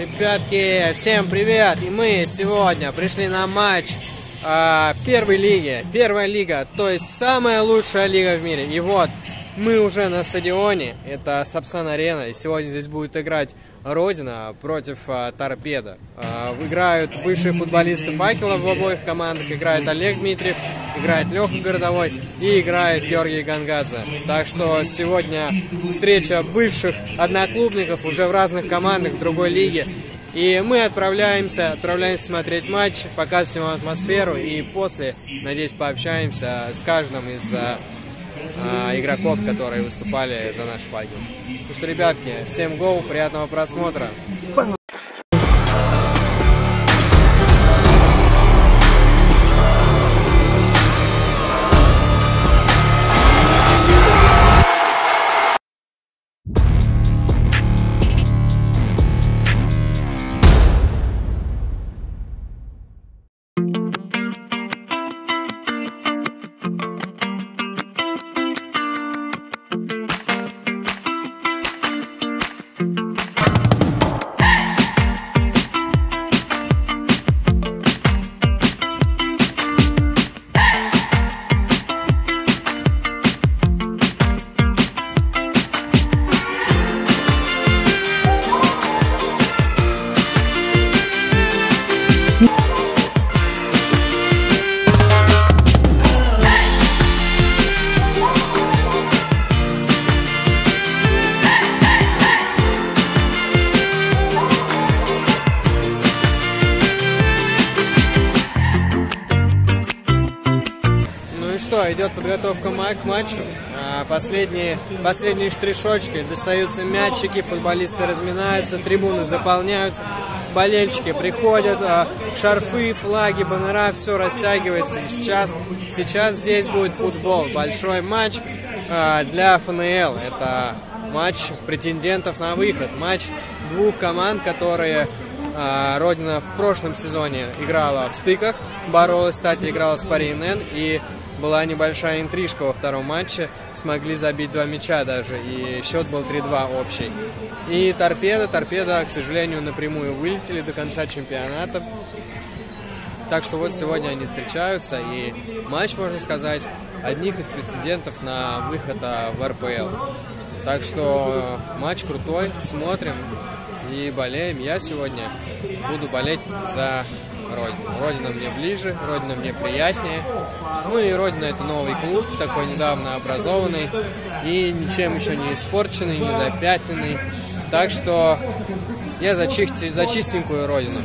Ребятки, всем привет! И мы сегодня пришли на матч э, первой лиги. Первая лига, то есть самая лучшая лига в мире. И вот, мы уже на стадионе, это Сапсан Арена, и сегодня здесь будет играть Родина против а, Торпеда. А, играют бывшие футболисты Факела в обоих командах, играет Олег Дмитриев, играет Леха Городовой и играет Георгий Гангадзе. Так что сегодня встреча бывших одноклубников уже в разных командах другой лиге. И мы отправляемся, отправляемся смотреть матч, показывать вам атмосферу и после, надеюсь, пообщаемся с каждым из а, а, игроков, которые выступали за наш флаги. Что, ребятки, всем гоу, приятного просмотра. Идет подготовка к матчу. А, Последние, последние штришочки, достаются мячики, футболисты разминаются, трибуны заполняются, болельщики приходят, а, шарфы, флаги, баннера, все растягивается. И сейчас, сейчас здесь будет футбол, большой матч а, для ФНЛ. Это матч претендентов на выход, матч двух команд, которые Родина в прошлом сезоне играла в стыках, боролась, кстати, играла с Пари НН, и была небольшая интрижка во втором матче, смогли забить два мяча даже, и счет был 3-2 общий. И Торпеда, Торпеда, к сожалению, напрямую вылетели до конца чемпионата. Так что вот сегодня они встречаются, и матч, можно сказать, одних из претендентов на выход а, в РПЛ. Так что э, матч крутой, смотрим и болеем. Я сегодня буду болеть за Родину. Родина мне ближе, Родина мне приятнее. Ну и Родина это новый клуб, такой недавно образованный и ничем еще не испорченный, не запятнанный. Так что я за, чисти- за чистенькую Родину.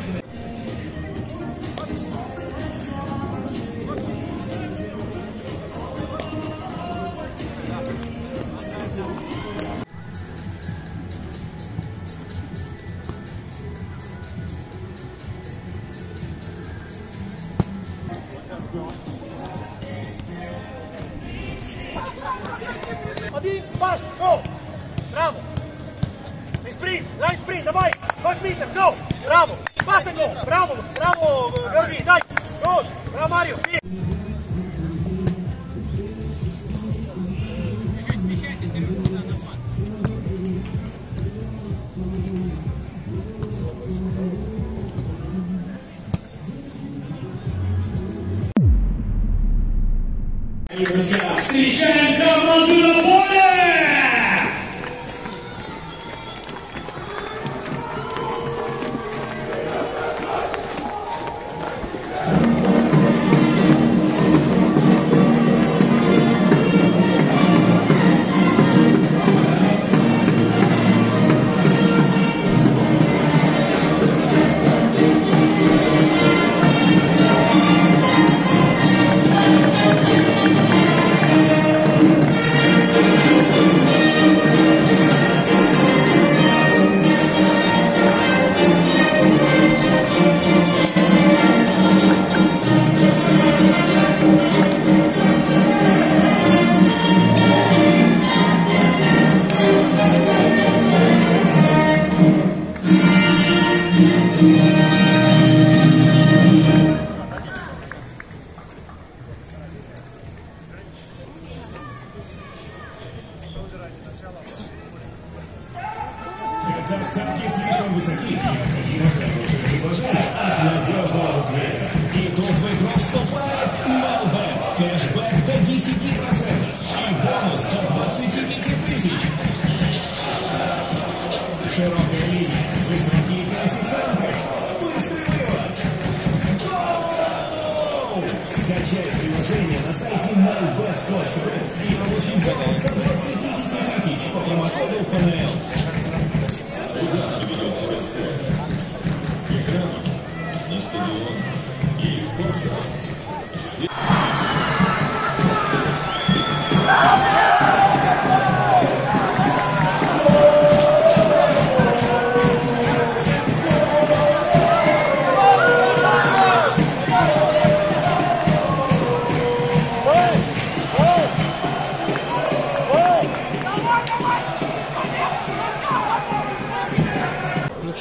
2 метра, go! Браво! Паса, go! Браво, браво, Георгий, дай! Go! Браво, Марио! Си! Друзья, встречаем команду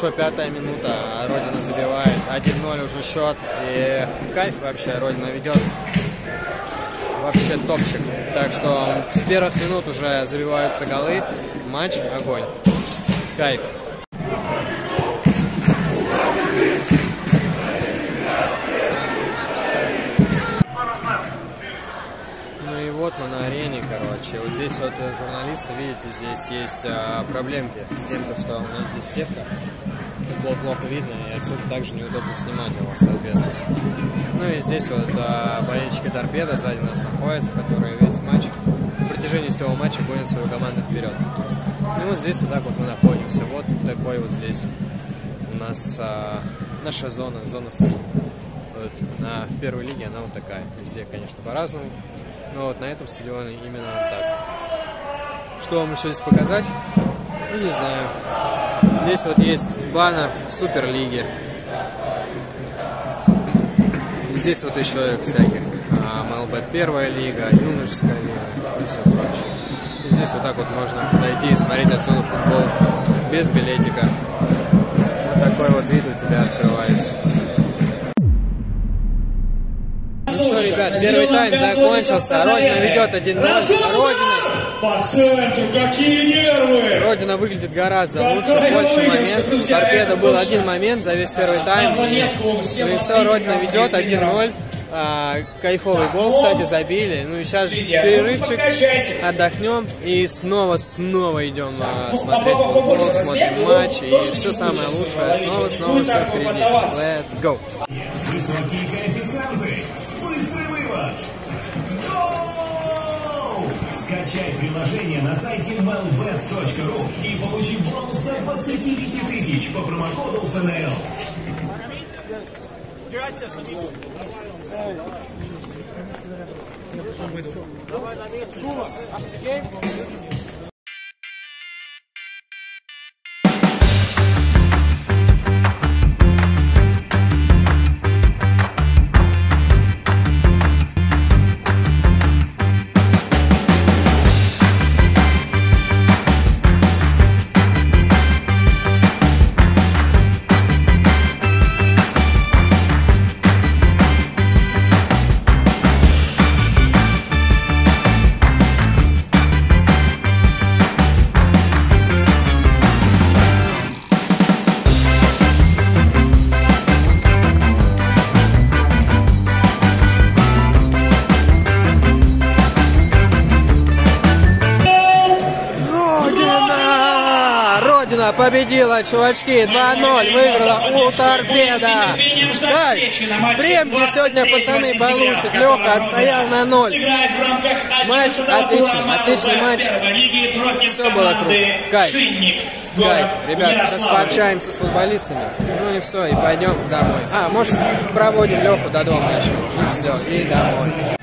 Что, пятая минута, а Родина забивает, 1-0 уже счет, и кайф вообще, Родина ведет, вообще топчик. Так что с первых минут уже забиваются голы, матч, огонь, кайф. Ну вот мы на арене, короче. Вот здесь вот журналисты, видите, здесь есть а, проблемки с тем, то, что у нас здесь сетка. Футбол плохо видно, и отсюда также неудобно снимать его, соответственно. Ну и здесь вот а, болельщики торпеда сзади нас находятся, которые весь матч, в протяжении всего матча гонят свою команду вперед. Ну вот здесь вот так вот мы находимся. Вот такой вот здесь у нас а, наша зона, зона стрит. Вот, на, в первой лиге она вот такая. Везде, конечно, по-разному. Но вот на этом стадионе именно вот так. Что вам еще здесь показать? Ну, не знаю. Здесь вот есть баннер Суперлиги. Здесь вот еще всяких. а, МЛБ первая лига, юношеская лига и все прочее. Здесь вот так вот можно подойти и смотреть отсюда футбол без билетика. Вот такой вот вид у тебя открывается. Ну что, ребят, первый тайм закончился. Родина ведет 1-0. Родина, По центру, какие нервы! Родина выглядит гораздо лучше, больше моментов. Торпеда был один момент за весь первый тайм. Ну и все, Родина ведет 1-0. А, кайфовый гол, кстати, забили. Ну и сейчас перерывчик, отдохнем и снова, снова идем а, смотреть футбол, смотрим матч и все самое лучшее. Снова, снова все впереди. Let's go! Высокие коэффициенты, Скачай приложение на сайте wellbet.ru и получи бонус до 25 тысяч по промокоду ФНЛ. Родина! Родина победила, чувачки, 2-0, выиграла у Торпеда. Так, премки сегодня пацаны получат. Леха отстоял на 0. Матч отличный, отличный матч. Все было круто. Кайф. Кайф. Ребят, сейчас пообщаемся с футболистами. Ну и все, и пойдем домой. А, может, проводим Леху до дома еще. И все, и домой.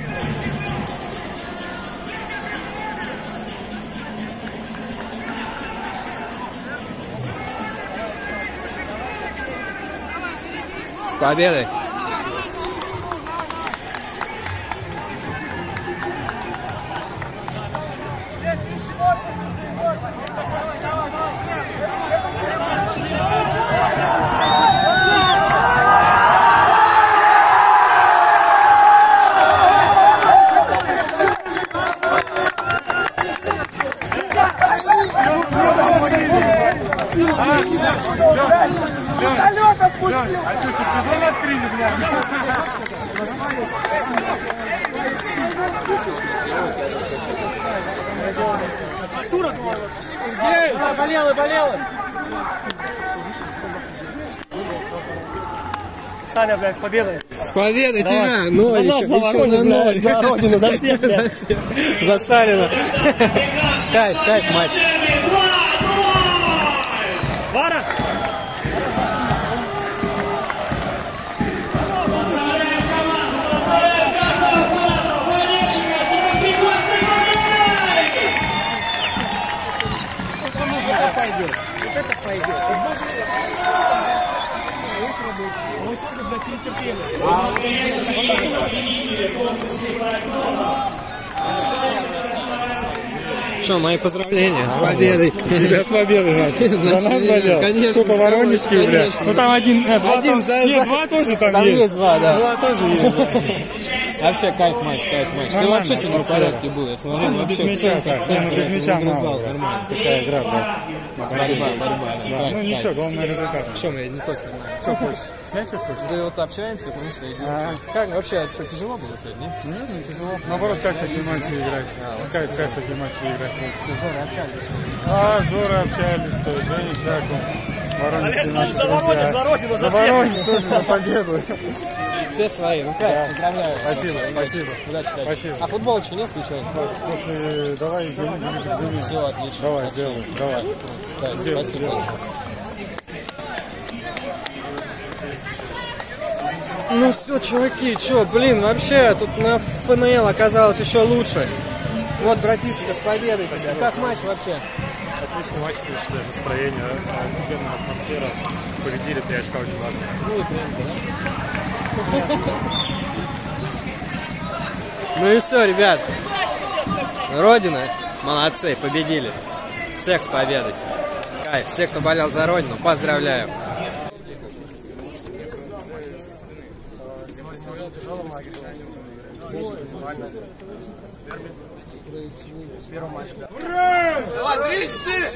С Болело, болело. Саня, блядь, с победой. С победой тебя! Ноль нас, еще, за Воронеж, на ноль. за Родину, за всех, блядь. За всех. За Сталина. Кайф, кайф матч. Что, мои поздравления с победой. Тебя с победой, значит. За нас болел. конечно, тобой, воронежки, блядь. Ну там один, два Один там- за- Нет, два тоже там, Там есть. есть два, да. Два тоже есть, да. Вообще кайф матч, кайф матч. Ты вообще сегодня в порядке был, я смотрю, Ну, без вообще мяча ну без мяча да. нормально. Такая игра, блядь. Борьба, борьба, Да, ну ничего, главное результат. Что, мы не то снимаем. Что хочешь? Знаешь, что хочешь? Да вот общаемся, просто идем. Как вообще, что, тяжело было сегодня? нет? Нет, не тяжело. Наоборот, как в такие матчи играть? Как, как в такие матчи играть? Тяжело общались. А, Жора общались, все, Женя, как он? Воронеж, А наши за Воронеж, друзья. за Родину, за. Воронеж тоже, за победу. Все свои, ну как, поздравляю. Спасибо, спасибо. Удачи, удачи. Спасибо. А футболочки нет случайно? После, давай, зенит, ближе к зениту. Все, отлично. Давай, сделай, давай. Сделай, спасибо. Ну все, чуваки, чё, блин, вообще тут на ФНЛ оказалось еще лучше. Вот, братишка, с победой тебя. Как матч вообще? Отличный матч, отличное настроение, офигенная атмосфера. Победили, три очка очень важно. Ну и прям, да? Ну и все, ребят. Родина, молодцы, победили. Всех с победой. Кайф. Все, кто болел за Родину, поздравляю. Два, три, четыре!